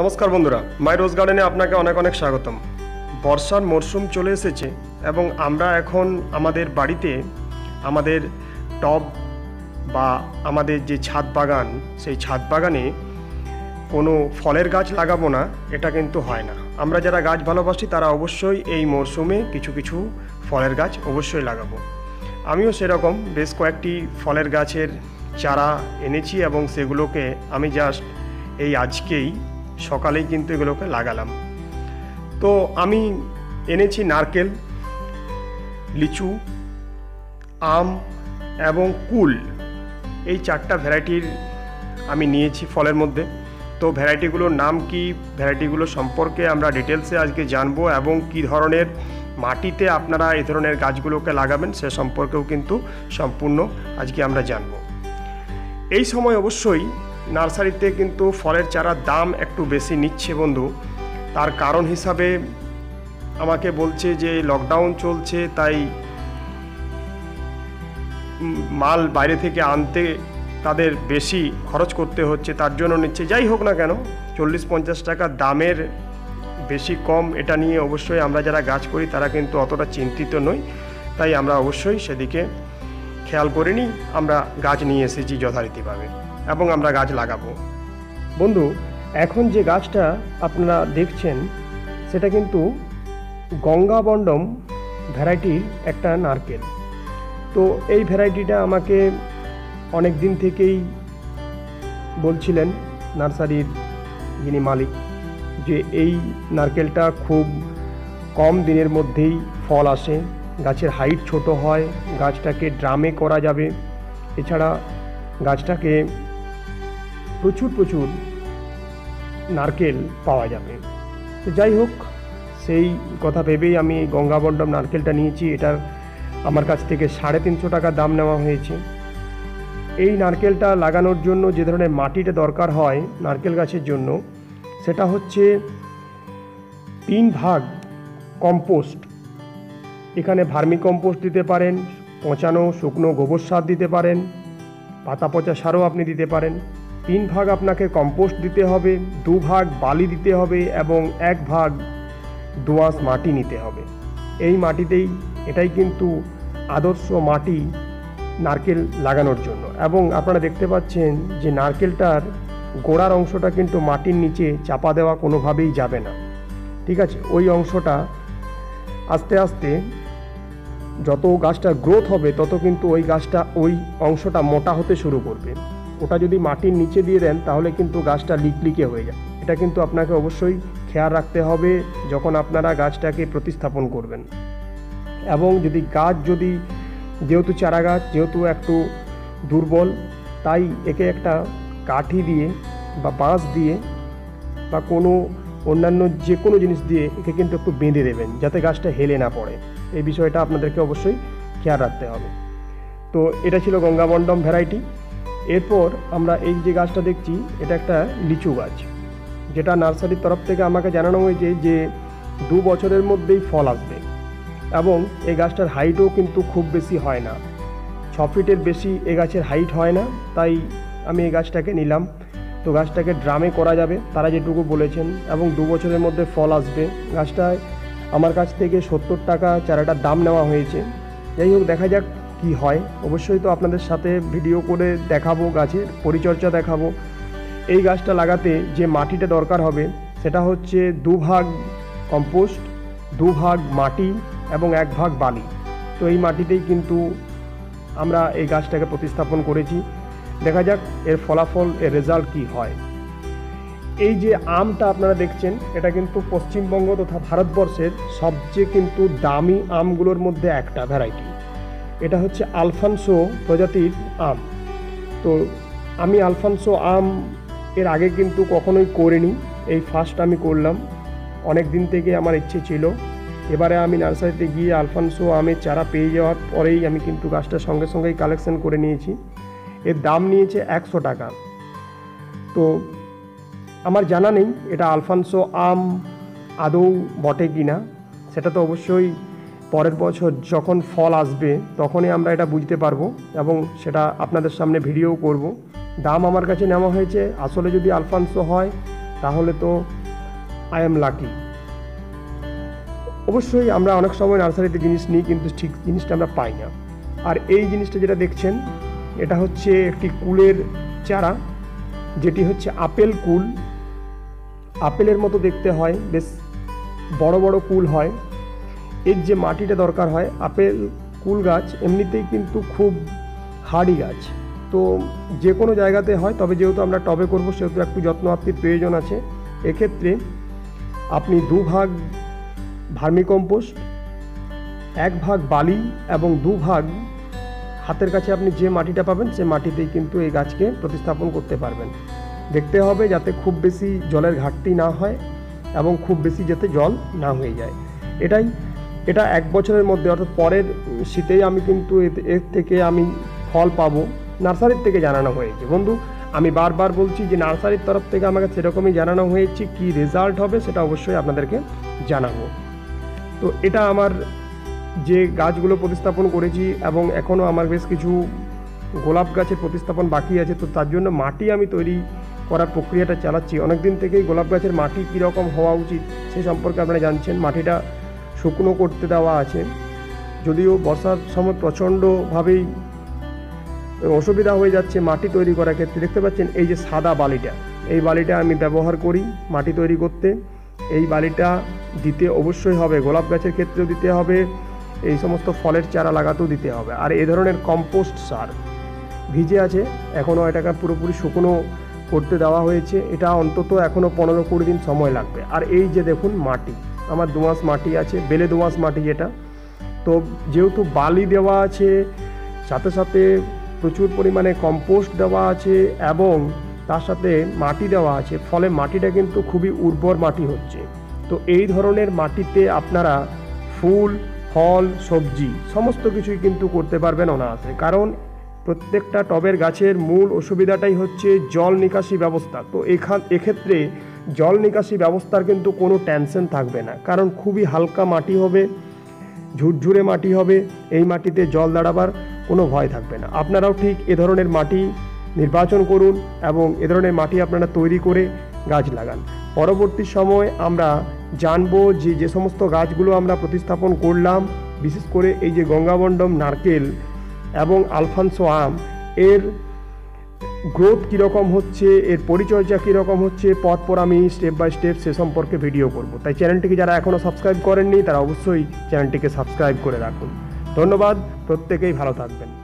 নমস্কার বন্ধুরা, মাই রোজ গার্ডেনে আপনাকে অনেক অনেক স্বাগতম। বর্ষার মরশুম চলে এসেছে এবং আমরা এখন আমাদের বাড়িতে আমাদের টব বা আমাদের যে ছাদ বাগান, সেই ছাদ বাগানে কোনো ফলের গাছ লাগাবো না, এটা কিন্তু হয় না। আমরা যারা গাছ ভালোবাসি, তারা অবশ্যই এই মরশুমে কিছু কিছু ফলের গাছ অবশ্যই লাগাবো। আমিও সেরকম বেশ কয়েকটি ফলের গাছের চারা এনেছি এবং সেগুলোকে আমি জাস্ট এই আজকেই সকালেই কিন্তু এগুলোকে লাগালাম। তো আমি এনেছি নারকেল, লিচু, আম এবং কুল। এই চারটা ভ্যারাইটির আমি নিয়েছি ফলের মধ্যে। তো ভ্যারাইটিগুলোর নাম কি? ভ্যারাইটিগুলো সম্পর্কে আমরা ডিটেলসে আজকে জানব এবং কি ধরনের মাটিতে আপনারা এই ধরনের গাছগুলোকে লাগাবেন সে সম্পর্কেও কিন্তু সম্পূর্ণ আজকে আমরা জানব। এই সময় অবশ্যই নার্সারিতে কিন্তু ফলের চারার দাম একটু বেশি নিচ্ছে বন্ধু। তার কারণ হিসাবে আমাকে বলছে যে লকডাউন চলছে, তাই মাল বাইরে থেকে আনতে তাদের বেশি খরচ করতে হচ্ছে, তার জন্য নিচ্ছে। যাই হোক না কেন চল্লিশ পঞ্চাশ টাকা দামের বেশি কম এটা নিয়ে অবশ্যই আমরা যারা গাছ করি, তারা কিন্তু অতটা চিন্তিত নই। তাই আমরা অবশ্যই সেদিকে খেয়াল করিনি আমরা গাছ নিয়ে এসেছি যথারীতিভাবে। এবং আমরা গাছ লাগাবো। বন্ধু, এখন যে গাছটা আপনারা দেখছেন, সেটা কিন্তু গঙ্গাবন্ডম ভ্যারাইটির একটা নারকেল। তো এই ভ্যারাইটিটা আমাকে অনেক দিন থেকেই বলছিলেন নার্সারির যিনি মালিক যে এই নারকেলটা খুব কম দিনের মধ্যেই ফল আসে, গাছের হাইট ছোট হয়, গাছটাকে ড্রামে করা যাবে। এছাড়া গাছটাকে প্রচুর প্রচুর নারকেল পাওয়া যাবে। তো যাই হোক, সেই কথা ভেবেই আমি এই গঙ্গাবন্ডম নারকেলটা নিয়েছি। এটার আমার কাছ থেকে সাড়ে তিনশো টাকা দাম নেওয়া হয়েছে। এই নারকেলটা লাগানোর জন্য যে ধরনের মাটিটা দরকার হয় নারকেল গাছের জন্য, সেটা হচ্ছে তিন ভাগ কম্পোস্ট। এখানে ভার্মি কম্পোস্ট দিতে পারেন, পচানো শুকনো গোবর সার দিতে পারেন, পাতা পচা সারও আপনি দিতে পারেন। তিন ভাগ আপনাকে কম্পোস্ট দিতে হবে, দু ভাগ বালি দিতে হবে এবং এক ভাগ দোআঁশ মাটি নিতে হবে। এই মাটিতেই, এটাই কিন্তু আদর্শ মাটি নারকেল লাগানোর জন্য। এবং আপনারা দেখতে পাচ্ছেন যে নারকেলটার গোড়ার অংশটা কিন্তু মাটির নিচে চাপা দেওয়া কোনোভাবেই যাবে না। ঠিক আছে? ওই অংশটা আস্তে আস্তে যত গাছটা গ্রোথ হবে, তত কিন্তু ওই গাছটা, ওই অংশটা মোটা হতে শুরু করবে। ওটা যদি মাটির নিচে দিয়ে দেন, তাহলে কিন্তু গাছটা লিকলিকে হয়ে যায়। এটা কিন্তু আপনাকে অবশ্যই খেয়াল রাখতে হবে যখন আপনারা গাছটাকে প্রতিস্থাপন করবেন। এবং যদি গাছ যদি, যেহেতু চারা গাছ যেহেতু একটু দুর্বল, তাই একে একটা কাঠি দিয়ে বা বাঁশ দিয়ে বা কোনো অন্যান্য যে কোনো জিনিস দিয়ে একে কিন্তু একটু বেঁধে দেবেন, যাতে গাছটা হেলে না পড়ে। এই বিষয়টা আপনাদেরকে অবশ্যই খেয়াল রাখতে হবে। তো এটা ছিল গঙ্গাবন্ডম ভ্যারাইটি। এরপর আমরা এই যে গাছটা দেখছি, এটা একটা লিচু গাছ। যেটা নার্সারির তরফ থেকে আমাকে জানানো হয়েছে যে, দু বছরের মধ্যেই ফল আসবে। এবং এই গাছটার হাইটও কিন্তু খুব বেশি হয় না। ছ ফিটের বেশি এ গাছের হাইট হয় না, তাই আমি এই গাছটাকে নিলাম। তো গাছটাকে ড্রামে করা যাবে, তারা যেটুকু বলেছেন। এবং দু বছরের মধ্যে ফল আসবে। গাছটায় আমার কাছ থেকে সত্তর টাকা চারাটার দাম নেওয়া হয়েছে। যাই হোক, দেখা যাক কি হয়? অবশ্যই তো আপনাদের সাথে ভিডিও করে দেখাবো, গাছের পরিচর্যা দেখাবো। এই গাছটা লাগাতে যে মাটিটা দরকার হবে, সেটা হচ্ছে দু ভাগ কম্পোস্ট দু ভাগ মাটি এবং এক ভাগ বালি। তো এই মাটিতেই কিন্তু আমরা এই গাছটাকে প্রতিস্থাপন করেছি। দেখা যাক এর ফলাফল, এর রেজাল্ট কি হয়। এই যে আমটা আপনারা দেখছেন, এটা কিন্তু পশ্চিমবঙ্গ তথা ভারতবর্ষের সবচেয়ে কিন্তু দামি আমগুলোর মধ্যে একটা ভ্যারাইটি এটা হচ্ছে আলফানসো প্রজাতির আম। তো আমি আলফানসো আম এর আগে কিন্তু কখনোই করিনি। এই ফার্স্ট আমি করলাম। অনেক দিন থেকে আমার ইচ্ছে ছিল। এবারে আমি নার্সারিতে গিয়ে আলফানসো আমের চারা পেয়ে যাওয়ার পরেই আমি কিন্তু গাছটা সঙ্গে সঙ্গেই কালেকশন করে নিয়েছি। এর দাম নিয়েছে একশো টাকা। তো আমার জানা নেই এটা আলফানসো আম আদৌ বটে কি না সেটা তো অবশ্যই পরের বছর যখন ফল আসবে, তখনই আমরা এটা বুঝতে পারব এবং সেটা আপনাদের সামনে ভিডিও করব। দাম আমার কাছে নেওয়া হয়েছে, আসলে যদি আলফানসো হয়, তাহলে তো আই এম লাকি অবশ্যই আমরা অনেক সময় নার্সারিতে জিনিস নিই, কিন্তু ঠিক জিনিসটা আমরা পাই না। আর এই জিনিসটা যেটা দেখছেন, এটা হচ্ছে একটি কুলের চারা, যেটি হচ্ছে আপেল কুল। আপেলের মতো দেখতে হয়, বেশ বড় বড় কুল হয়। এর যে মাটিটা দরকার হয়, আপেল, কুল গাছ, এমনিতেই কিন্তু খুব হার্ডি গাছ। তো যে কোনো জায়গাতে হয়, তবে যেহেতু আমরা টবে করব, সেহেতু একটু যত্ন আত্মির প্রয়োজন আছে। এক্ষেত্রে আপনি দু ভাগ ভার্মিকম্পোস্ট, এক ভাগ বালি এবং দু ভাগ হাতের কাছে আপনি যে মাটিটা পাবেন, সে মাটিতেই কিন্তু এই গাছকে প্রতিস্থাপন করতে পারবেন। দেখতে হবে যাতে খুব বেশি জলের ঘাটতি না হয় এবং খুব বেশি যাতে জল না হয়ে যায়। এটাই এটা এক বছরের মধ্যে, অর্থাৎ পরের শীতেই আমি কিন্তু এর থেকে আমি ফল পাবো। নার্সারির থেকে জানানো হয়েছে। বন্ধু, আমি বারবার বলছি যে নার্সারির তরফ থেকে আমাকে সেরকমই জানানো হয়েছে। কি রেজাল্ট হবে সেটা অবশ্যই আপনাদেরকে জানাব। তো এটা আমার যে গাছগুলো প্রতিস্থাপন করেছি এবং এখনও আমার বেশ কিছু গোলাপ গাছের প্রতিস্থাপন বাকি আছে, তো তার জন্য মাটি আমি তৈরি করার প্রক্রিয়াটা চালাচ্ছি। অনেক দিন থেকেই গোলাপ গাছের মাটি কীরকম হওয়া উচিত সে সম্পর্কে আপনারা জানছেন। মাটিটা শুকনো করতে দেওয়া আছে। যদিও বর্ষার সময় প্রচণ্ডভাবেই অসুবিধা হয়ে যাচ্ছে মাটি তৈরি করার ক্ষেত্রে। দেখতে পাচ্ছেন এই যে সাদা বালিটা, এই বালিটা আমি ব্যবহার করি মাটি তৈরি করতে। এই বালিটা দিতে অবশ্যই হবে, গোলাপ গাছের ক্ষেত্রেও দিতে হবে, এই সমস্ত ফলের চারা লাগাতেও দিতে হবে। আর এ ধরনের কম্পোস্ট সার ভিজে আছে, এখনও এটাকে পুরোপুরি শুকনো করতে দেওয়া হয়েছে। এটা অন্তত এখনও পনেরো কুড়ি দিন সময় লাগবে। আর এই যে দেখুন মাটি আমার দোঁয়াশ মাটি আছে, বেলে দোঁয়াশ মাটি যেটা। তো যেহেতু বালি দেওয়া আছে, সাথে সাথে প্রচুর পরিমাণে কম্পোস্ট দেওয়া আছে এবং তার সাথে মাটি দেওয়া আছে, ফলে মাটিটা কিন্তু খুবই উর্বর মাটি হচ্ছে। তো এই ধরনের মাটিতে আপনারা ফুল, ফল, সবজি সমস্ত কিছুই কিন্তু করতে পারবেন অনায়াসে। কারণ প্রত্যেকটা টবের গাছের মূল অসুবিধাটাই হচ্ছে জল নিকাশি ব্যবস্থা। তো এখান এক্ষেত্রে জল নিকাশি ব্যবস্থার কিন্তু কোনো টেনশন থাকবে না। কারণ খুবই হালকা মাটি হবে, ঝুরঝুরে মাটি হবে, এই মাটিতে জল দাঁড়াবার কোনো ভয় থাকবে না। আপনারাও ঠিক এ ধরনের মাটি নির্বাচন করুন এবং এ ধরনের মাটি আপনারা তৈরি করে গাছ লাগান। পরবর্তী সময় আমরা জানব যে যে সমস্ত গাছগুলো আমরা প্রতিস্থাপন করলাম, বিশেষ করে এই যে গঙ্গাবন্ডম নারকেল এবং আলফানসো আম, এর গ্রোথ কীরকম হচ্ছে, এর পরিচর্যা কীরকম হচ্ছে, পরপর আমি স্টেপ বাই স্টেপ সে সম্পর্কে ভিডিও করব। তাই চ্যানেলটিকে যারা এখনও সাবস্ক্রাইব করেননি, তারা অবশ্যই চ্যানেলটিকে সাবস্ক্রাইব করে রাখুন। ধন্যবাদ, প্রত্যেকেই ভালো থাকবেন।